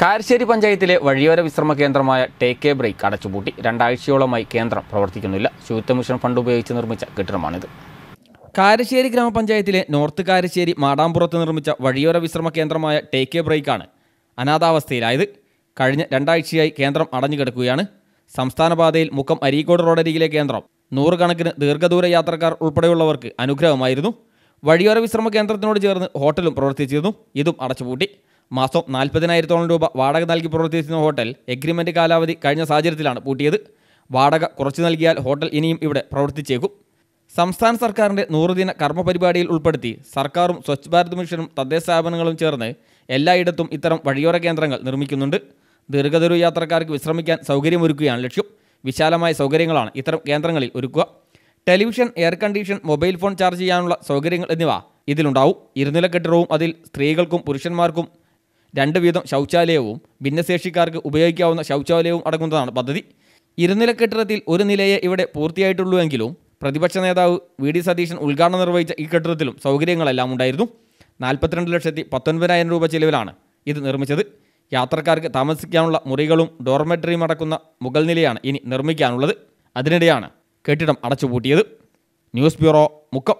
കാരശ്ശേരി പഞ്ചായത്തിലെ വഴിയോര വിശ്രമ കേന്ദ്രമായ ടേക്ക് എ ബ്രേക്ക് അടച്ചുപൂട്ടി. രണ്ടാഴ്ചയോളമായി കേന്ദ്രം പ്രവർത്തിക്കുന്നില്ല. ശുചിത്വ മിഷൻ ഫണ്ട് ഉപയോഗിച്ച് നിർമ്മിച്ച കെട്ടിടമാണിത്. കാരശ്ശേരി ഗ്രാമപഞ്ചായത്തിലെ നോർത്ത് കാരശ്ശേരി മാടാമ്പുറത്ത് നിർമ്മിച്ച വഴിയോര വിശ്രമ കേന്ദ്രമായ ടേക്ക് എ ബ്രേക്കാണ് അനാഥാവസ്ഥയിലായത്. കഴിഞ്ഞ രണ്ടാഴ്ചയായി കേന്ദ്രം അടഞ്ഞുകിടക്കുകയാണ് സംസ്ഥാന പാതയിൽ മുക്കം അരീക്കോട് റോഡരികിലെ കേന്ദ്രം നൂറുകണക്കിന് ദീർഘദൂര യാത്രക്കാർ ഉൾപ്പെടെയുള്ളവർക്ക് അനുഗ്രഹമായിരുന്നു. വഴിയോര വിശ്രമ കേന്ദ്രത്തിനോട് ചേർന്ന് ഹോട്ടലും പ്രവർത്തിച്ചിരുന്നു. ഇതും അടച്ചുപൂട്ടി. മാസം നാൽപ്പതിനായിരത്തോളം രൂപ വാടക നൽകി പ്രവർത്തിച്ചിരുന്ന ഹോട്ടൽ എഗ്രിമെന്റ് കാലാവധി കഴിഞ്ഞ സാഹചര്യത്തിലാണ് പൂട്ടിയത്. വാടക കുറച്ചു നൽകിയാൽ ഹോട്ടൽ ഇനിയും ഇവിടെ പ്രവർത്തിച്ചേക്കും. സംസ്ഥാന സർക്കാരിന്റെ നൂറുദിന കർമ്മ പരിപാടിയിൽ ഉൾപ്പെടുത്തി സർക്കാരും സ്വച്ഛ് ഭാരത് മിഷനും തദ്ദേശ സ്ഥാപനങ്ങളും ചേർന്ന് എല്ലായിടത്തും ഇത്തരം വഴിയോര കേന്ദ്രങ്ങൾ നിർമ്മിക്കുന്നുണ്ട്. ദീർഘദൂര യാത്രക്കാർക്ക് വിശ്രമിക്കാൻ സൗകര്യമൊരുക്കുകയാണ് ലക്ഷ്യം. വിശാലമായ സൗകര്യങ്ങളാണ് ഇത്തരം കേന്ദ്രങ്ങളിൽ ഒരുക്കുക. Television air condition mobile phone charge ചെയ്യാനുള്ള സൗകര്യങ്ങൾ എന്നിവ ഇതിലുണ്ടാവും. ഇരുനില കെട്ടിടവും അതിൽ സ്ത്രീകൾക്കും പുരുഷന്മാർക്കും രണ്ട് വീതം ശൗചാലയവും ഭിന്നശേഷിക്കാർക്ക് ഉപയോഗിക്കാവുന്ന ശൗചാലയവും അടങ്ങുന്നതാണ് പദ്ധതി. ഇരുനില കെട്ടിടത്തിൽ ഒരു നിലയെ ഇവിടെ പൂർത്തിയായിട്ടുള്ളൂവെങ്കിലും പ്രതിപക്ഷ നേതാവ് വി ഡി സതീശൻ ഉദ്ഘാടനം നിർവഹിച്ച ഈ കെട്ടിടത്തിലും സൗകര്യങ്ങളെല്ലാം ഉണ്ടായിരുന്നു. നാൽപ്പത്തിരണ്ട് ലക്ഷത്തി പത്തൊൻപതിനായിരം രൂപ ചിലവിലാണ് ഇത് നിർമ്മിച്ചത്. യാത്രക്കാർക്ക് താമസിക്കാനുള്ള മുറികളും ഡോർമെറ്ററിയും അടക്കുന്ന മുകൾ നിലയാണ് ഇനി നിർമ്മിക്കാനുള്ളത്. അതിനിടെയാണ് കെട്ടിടം അടച്ചുപൂട്ടിയത്. News bureau Mukkam.